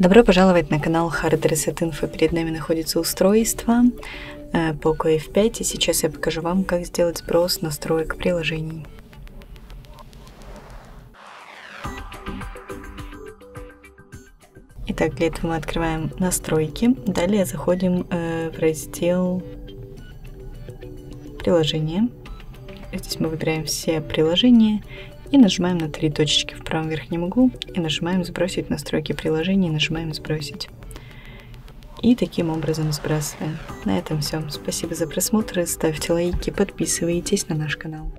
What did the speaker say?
Добро пожаловать на канал Hard Reset Info. Перед нами находится устройство э, Poco F5 и сейчас я покажу вам, как сделать сброс настроек приложений. Итак, для этого мы открываем настройки. Далее заходим э, в раздел приложения. Здесь мы выбираем все приложения и нажимаем на три точечки в правом верхнем углу и нажимаем «Сбросить настройки приложения» и нажимаем «Сбросить». И таким образом сбрасываем. На этом все. Спасибо за просмотр, ставьте лайки, подписывайтесь на наш канал.